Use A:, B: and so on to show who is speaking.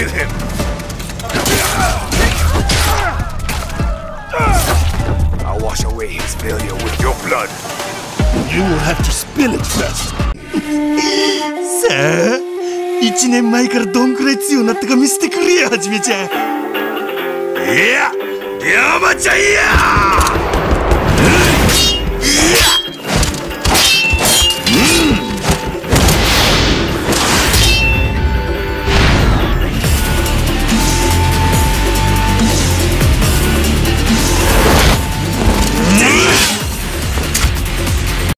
A: kill him. I'll wash away his failure with your blood.
B: You will have to spill it first さあ1年前からどんくらい強くなったか見せてくれよはじめちゃん
A: いや、山ちゃんや